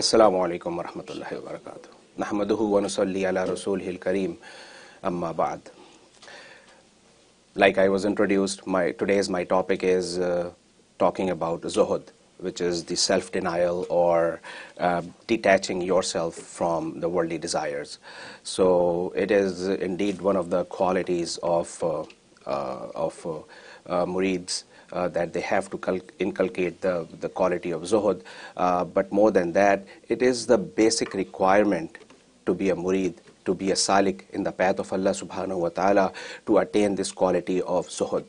আসসালামু আলাইকুম রহমতুল্লাহ বরকাত নাহমদহু ওয়ানুসল্লি আলা রসুল হিল করিম আম্মা বাদ Like I was introduced, my today's my topic is uh, talking about zuhud, which is the self-denial or uh, detaching yourself from the worldly desires. So it is indeed one of the qualities of uh, uh of uh, uh murids uh, that they have to cul- inculcate the, the quality of zuhud. Uh, but more than that, it is the basic requirement to be a murid, to be a salik in the path of Allah subhanahu wa ta'ala to attain this quality of zuhud.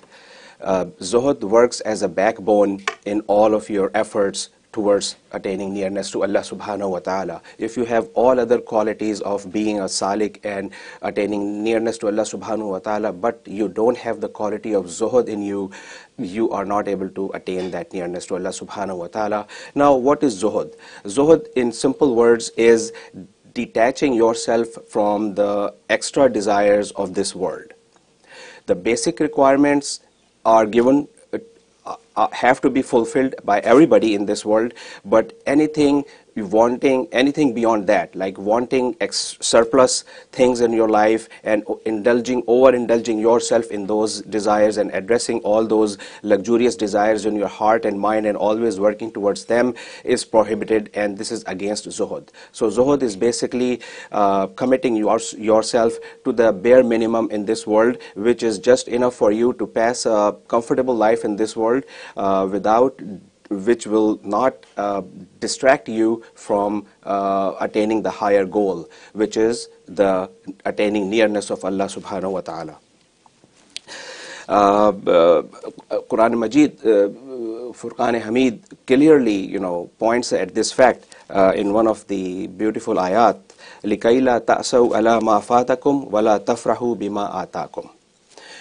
Uh, zuhud works as a backbone in all of your efforts towards attaining nearness to Allah subhanahu wa ta'ala. If you have all other qualities of being a salik and attaining nearness to Allah subhanahu wa ta'ala, but you don't have the quality of zuhud in you, you are not able to attain that nearness to Allah subhanahu wa ta'ala. Now, what is zuhud? Zuhud, in simple words, is detaching yourself from the extra desires of this world. The basic requirements are given Uh, uh, have to be fulfilled by everybody in this world but anything wanting anything beyond that like wanting surplus things in your life and indulging over indulging yourself in those desires and addressing all those luxurious desires in your heart and mind and always working towards them is prohibited and this is against zuhud. So zuhud is basically uh, committing your, yourself to the bare minimum in this world which is just enough for you to pass a comfortable life in this world uh, without which will not uh, distract you from uh, attaining the higher goal, which is the attaining nearness of Allah subhanahu wa ta'ala. Uh, uh, Quran Majid, uh, Furqan Hamid clearly, you know, points at this fact uh, in one of the beautiful ayat, لِكَيْ لَا تَأْسَوْا عَلَى مَا فَاتَكُمْ وَلَا تَفْرَحُوا بِمَا آتَاكُمْ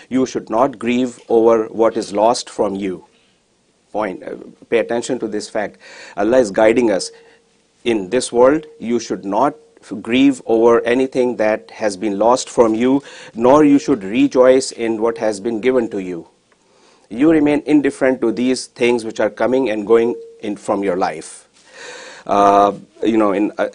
You should not grieve over what is lost from you. Point. Uh, pay attention to this fact. Allah is guiding us. In this world, you should not grieve over anything that has been lost from you, nor you should rejoice in what has been given to you. You remain indifferent to these things which are coming and going in from your life. Uh, you know, in uh,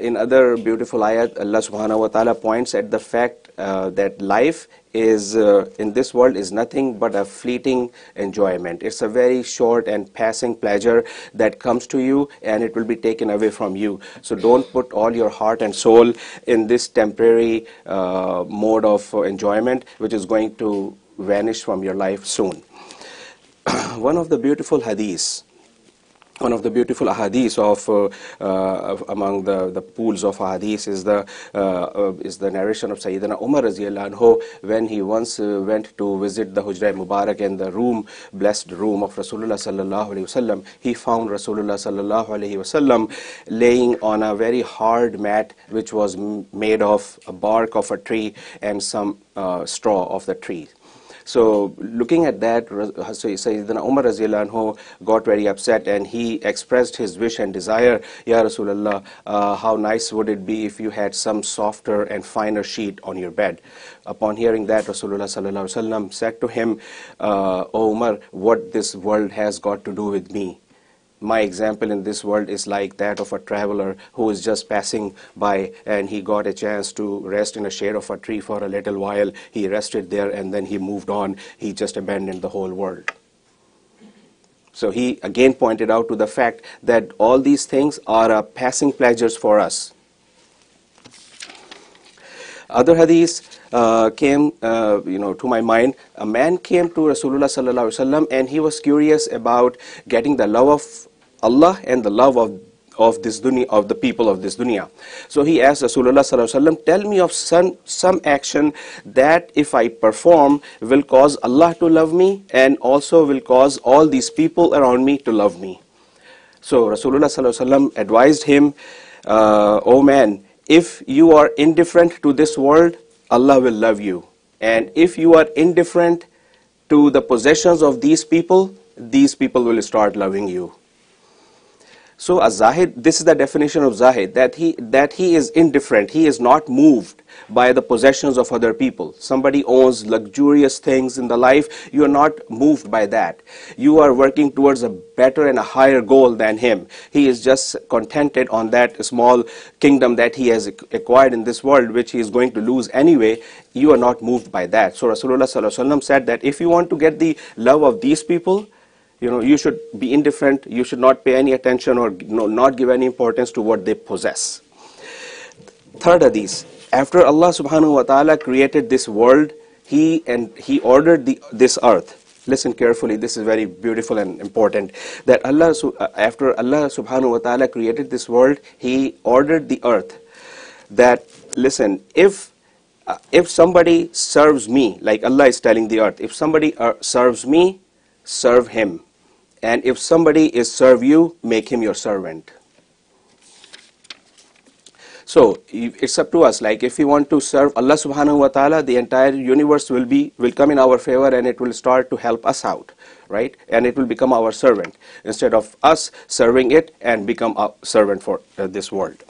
in other beautiful ayat, Allah Subhanahu wa Taala points at the fact uh, that life is uh, in this world is nothing but a fleeting enjoyment. It's a very short and passing pleasure that comes to you, and it will be taken away from you. So don't put all your heart and soul in this temporary uh, mode of uh, enjoyment, which is going to vanish from your life soon. One of the beautiful hadiths one of the beautiful ahadith of uh, uh, among the, the pools of ahadith is the uh, uh, is the narration of Sayyidina Umar anhu when he once uh, went to visit the Hujra Mubarak in the room blessed room of Rasulullah sallallahu alaihi wasallam. He found Rasulullah sallallahu alaihi wasallam laying on a very hard mat which was made of a bark of a tree and some uh, straw of the tree so looking at that, Ra- so Sayyidina Umar anhu got very upset and he expressed his wish and desire, Ya Rasulullah, uh, how nice would it be if you had some softer and finer sheet on your bed. Upon hearing that, Rasulullah sallallahu said to him, uh, O Umar, what this world has got to do with me? My example in this world is like that of a traveler who is just passing by and he got a chance to rest in a shade of a tree for a little while. He rested there and then he moved on. He just abandoned the whole world. So he again pointed out to the fact that all these things are passing pleasures for us. Other hadith uh, came, uh, you know, to my mind. A man came to Rasulullah sallallahu alaihi wasallam, and he was curious about getting the love of Allah and the love of of this dunya, of the people of this dunya. So he asked Rasulullah sallallahu alaihi wasallam, "Tell me of some some action that if I perform will cause Allah to love me, and also will cause all these people around me to love me." So Rasulullah sallallahu alaihi wasallam advised him, uh, "O man, if you are indifferent to this world, Allah will love you, and if you are indifferent to the possessions of these people, these people will start loving you." So a zahid, this is the definition of zahid, that he, that he is indifferent, he is not moved by the possessions of other people. Somebody owns luxurious things in the life, you are not moved by that. You are working towards a better and a higher goal than him. He is just contented on that small kingdom that he has acquired in this world, which he is going to lose anyway. You are not moved by that. So Rasulullah said that if you want to get the love of these people, you know, you should be indifferent, you should not pay any attention or you know, not give any importance to what they possess. Third hadith, after Allah subhanahu wa ta'ala created this world, He and He ordered the, this earth. Listen carefully, this is very beautiful and important. That Allah, uh, after Allah subhanahu wa ta'ala created this world, He ordered the earth. That, listen, if uh, if somebody serves me, like Allah is telling the earth, if somebody uh, serves me, serve him. And if somebody is serve you, make him your servant. So it's up to us. Like if we want to serve Allah subhanahu wa ta'ala, the entire universe will be will come in our favor and it will start to help us out. Right? And it will become our servant. Instead of us serving it and become a servant for uh, this world.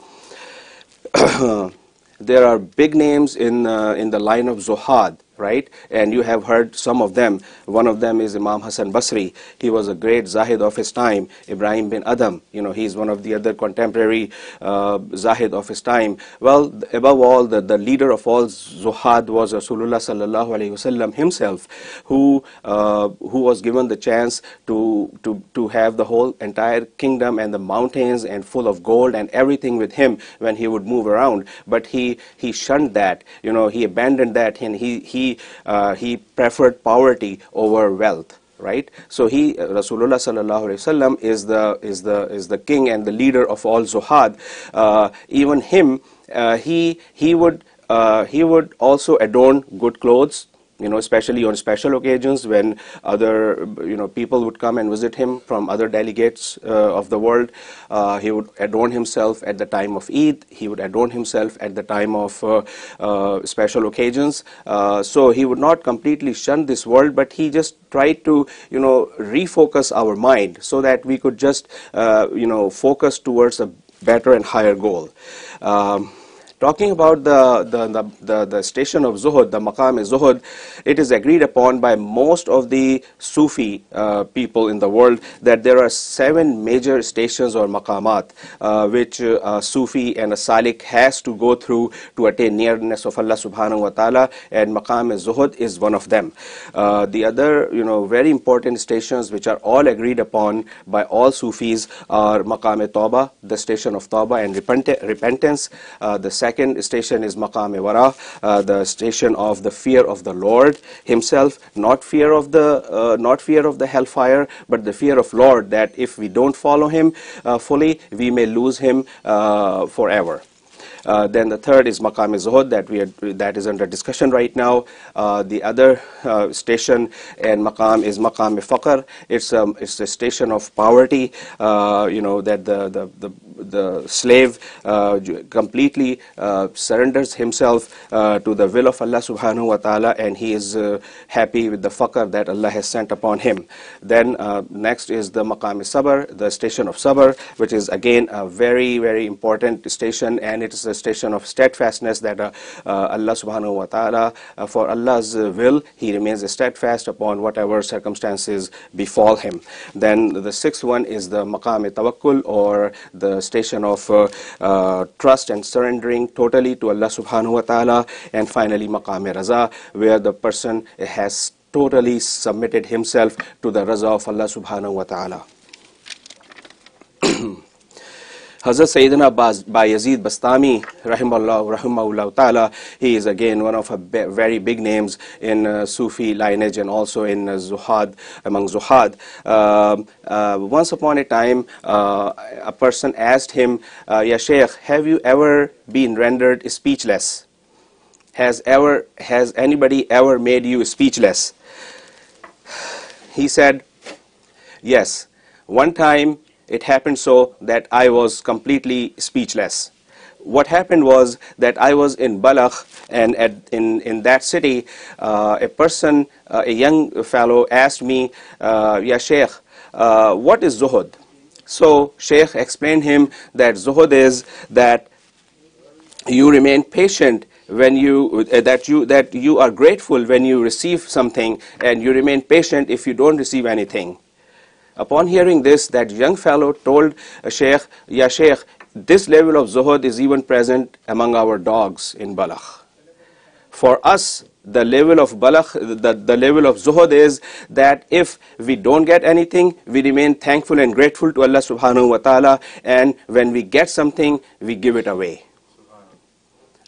there are big names in uh, in the line of Zuhad right? And you have heard some of them. One of them is Imam Hassan Basri. He was a great Zahid of his time. Ibrahim bin Adham, you know, he's one of the other contemporary uh, Zahid of his time. Well, above all, the, the leader of all Zuhad was Rasulullah sallallahu alayhi wasallam himself, who uh, who was given the chance to, to, to have the whole entire kingdom and the mountains and full of gold and everything with him when he would move around. But he, he shunned that, you know, he abandoned that and he, he, he uh, he preferred poverty over wealth right? So he rasulullah sallallahu alaihi wasallam is the is the is the king and the leader of all zuhad. Uh, even him uh, he he would uh, he would also adorn good clothes you know, especially on special occasions when other, you know, people would come and visit him from other delegates uh, of the world. Uh, he would adorn himself at the time of Eid. He would adorn himself at the time of uh, uh special occasions. Uh, so he would not completely shun this world, but he just tried to, you know, refocus our mind so that we could just, uh, you know, focus towards a better and higher goal. Um, Talking about the, the, the, the, the station of Zuhud, the maqam Zuhud, it is agreed upon by most of the Sufi uh, people in the world that there are seven major stations or maqamat uh, which uh, a Sufi and a Salik has to go through to attain nearness of Allah subhanahu wa ta'ala and maqam Zuhud is one of them. Uh, the other, you know, very important stations which are all agreed upon by all Sufis are maqam Tawbah, the station of Tawbah and repent repentance, uh, the second station is Maqam Wara, uh, the station of the fear of the Lord Himself, not fear of the uh, not fear of the hellfire, but the fear of Lord. That if we don't follow Him uh, fully, we may lose Him forever. Uh, then the third is Maqam Zuhud that we are, that is under discussion right now. Uh, the other uh, station and Maqam is Maqam Faqr. It's um, it's a station of poverty. You know that the the the, the slave uh, completely uh, surrenders himself to the will of Allah Subhanahu wa Taala, and he is happy with the faqr that Allah has sent upon him. Then next is the Maqam Sabr, the station of Sabr, which is again a very very important station, and it is a station of steadfastness that uh, uh, Allah subhanahu wa ta'ala, uh, for Allah's will, he remains steadfast upon whatever circumstances befall him. Then the sixth one is the maqam tawakkul or the station of uh, uh, trust and surrendering totally to Allah subhanahu wa ta'ala. And finally maqam raza, where the person has totally submitted himself to the raza of Allah subhanahu wa ta'ala. Hazrat Sayyidina Bayazid Bastami, rahimahullah, rahimahullah ta'ala, he is again one of a very big names in uh, Sufi lineage and also in uh, Zuhad, among Zuhad. Uh, uh, once upon a time, uh, a person asked him, uh, Ya have you ever been rendered speechless? Has, ever, has anybody ever made you speechless? He said, yes. One time it happened so that I was completely speechless. What happened was that I was in Balakh, and at, in, in that city, uh, a person, uh, a young fellow, asked me, uh, Ya Sheikh, uh, what is Zuhud? So Sheikh explained him that zuhud is that you remain patient when you uh, that you that you are grateful when you receive something and you remain patient if you don't receive anything upon hearing this that young fellow told uh, sheikh ya sheikh this level of zuhud is even present among our dogs in balakh for us the level of balakh the, the level of zuhud is that if we don't get anything we remain thankful and grateful to allah subhanahu wa ta'ala and when we get something we give it away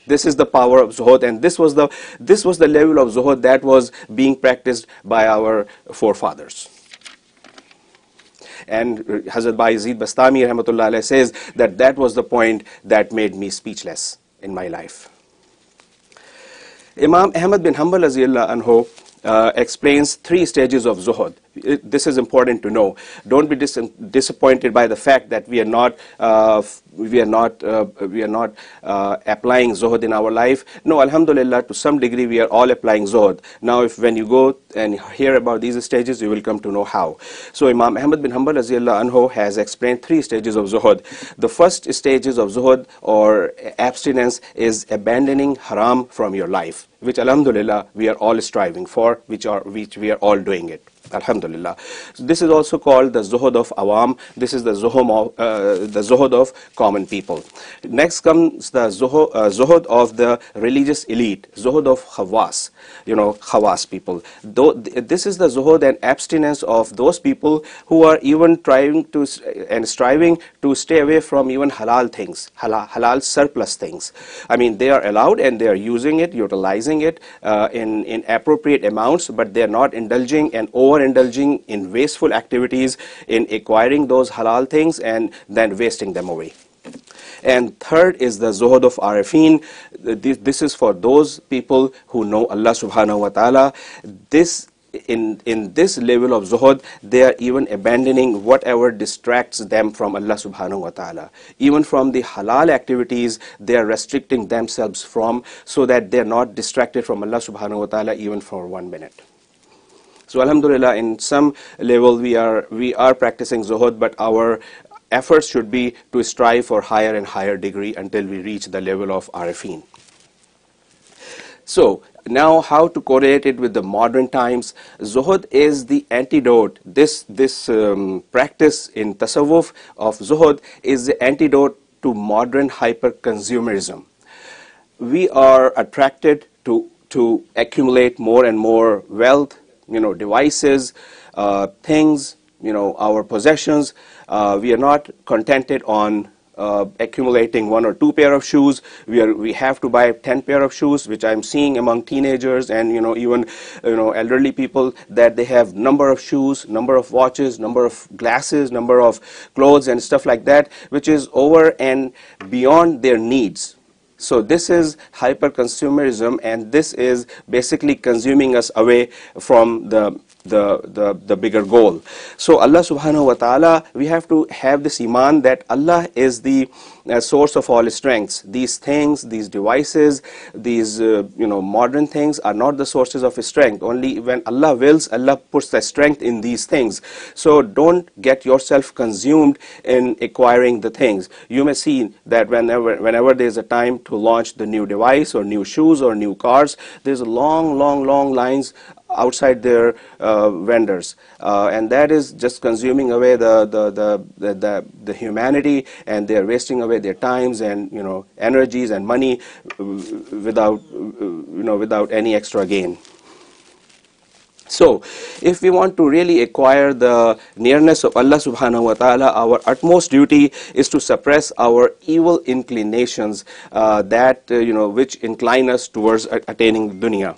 this is the power of zuhud, and this was the this was the level of zuhud that was being practiced by our forefathers. And Hazrat Bayezid Bastami rahmatullah says that that was the point that made me speechless in my life. Imam Ahmad bin Hanbal anhu uh, explains three stages of zuhud. It, this is important to know. Don't be dis disappointed by the fact that we are not uh, we are not uh, we are not uh, applying zuhud in our life. No, alhamdulillah, to some degree we are all applying zuhud. Now, if when you go and hear about these stages, you will come to know how. So, Imam Ahmad bin Hanbal anhu has explained three stages of zuhud. The first stages of zuhud or abstinence is abandoning haram from your life, which alhamdulillah we are all striving for, which are which we are all doing it. Alhamdulillah. This is also called the zuhud of awam. This is the zuhud of, uh, the zuhud of common people. Next comes the uh, zuhud of the religious elite, zuhud of khawas, you know, khawas people. Though, this is the zuhud and abstinence of those people who are even trying to and striving to stay away from even halal things, halal, halal surplus things. I mean, they are allowed and they are using it, utilizing it uh, in, in appropriate amounts, but they are not indulging and over overindulging in wasteful activities in acquiring those halal things and then wasting them away. And third is the zuhud of arifin. This is for those people who know Allah subhanahu wa ta'ala. This in, in this level of zuhud, they are even abandoning whatever distracts them from Allah subhanahu wa ta'ala. Even from the halal activities, they are restricting themselves from so that they are not distracted from Allah subhanahu wa ta'ala even for one minute. So Alhamdulillah, in some level we are, we are practicing zuhud, but our efforts should be to strive for higher and higher degree until we reach the level of arifin. So now how to correlate it with the modern times. Zuhud is the antidote. This, this um, practice in tasawwuf of zuhud is the antidote to modern hyper-consumerism. We are attracted to, to accumulate more and more wealth, you know, devices, uh, things, you know, our possessions. Uh, we are not contented on uh, accumulating one or two pair of shoes. We are we have to buy ten pair of shoes, which I'm seeing among teenagers and you know even you know elderly people that they have number of shoes, number of watches, number of glasses, number of clothes and stuff like that, which is over and beyond their needs. So this is hyper-consumerism and this is basically consuming us away from the the, the, the bigger goal. So Allah subhanahu wa ta'ala, we have to have this iman that Allah is the uh, source of all strengths. These things, these devices, these uh, you know modern things are not the sources of strength. Only when Allah wills, Allah puts the strength in these things. So don't get yourself consumed in acquiring the things. You may see that whenever whenever there's a time to launch the new device or new shoes or new cars, there's long, long, long lines outside their uh, vendors. Uh, and that is just consuming away the, the, the, the, the, humanity and they're wasting away their times and, you know, energies and money without, you know, without any extra gain. So, if we want to really acquire the nearness of Allah subhanahu wa ta'ala, our utmost duty is to suppress our evil inclinations uh, that, uh, you know, which incline us towards attaining dunya.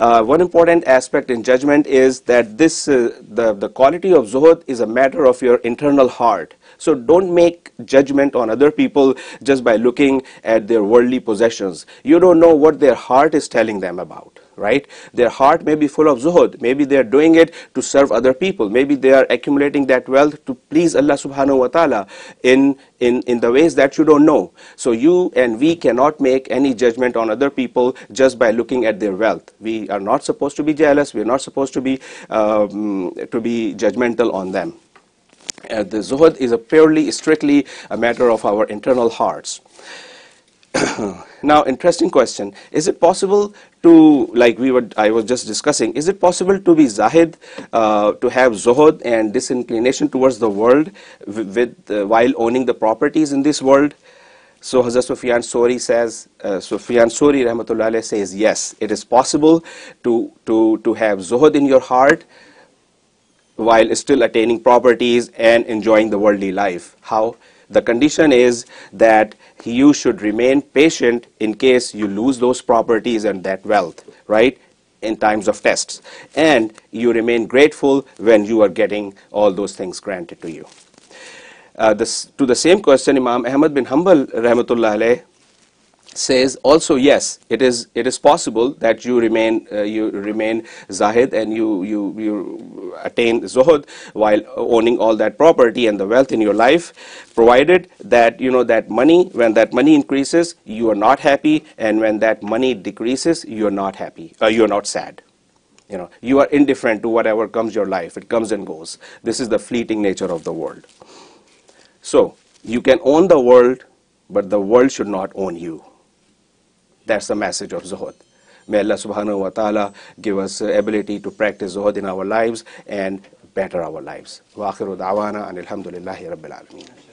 Uh, one important aspect in judgment is that this, uh, the, the quality of zuhud is a matter of your internal heart. So don't make judgment on other people just by looking at their worldly possessions. You don't know what their heart is telling them about right? Their heart may be full of zuhud. Maybe they are doing it to serve other people. Maybe they are accumulating that wealth to please Allah subhanahu wa ta'ala in, in, in the ways that you don't know. So you and we cannot make any judgment on other people just by looking at their wealth. We are not supposed to be jealous. We are not supposed to be, um, to be judgmental on them. Uh, the zuhud is a purely, strictly a matter of our internal hearts. now, interesting question. Is it possible to, like we were, I was just discussing, is it possible to be zahid, uh, to have zuhud and disinclination towards the world with, uh, while owning the properties in this world? So Hazrat Sufyan Sori says, uh, Sufyan Sori rahmatullah says, yes, it is possible to, to, to have zuhud in your heart while still attaining properties and enjoying the worldly life. How? The condition is that you should remain patient in case you lose those properties and that wealth, right? In times of tests. And you remain grateful when you are getting all those things granted to you. Uh, this, to the same question, Imam Ahmad bin Hanbal, rahmatullah alayh, says also yes it is it is possible that you remain uh, you remain zahid and you you you attain zuhud while owning all that property and the wealth in your life provided that you know that money when that money increases you are not happy and when that money decreases you are not happy uh, you are not sad. You know you are indifferent to whatever comes your life it comes and goes. This is the fleeting nature of the world. So you can own the world but the world should not own you that's the message of Zuhud. May Allah subhanahu wa ta'ala give us ability to practice Zuhud in our lives and better our lives. وآخر دعوانا أن الحمد لله رب العالمين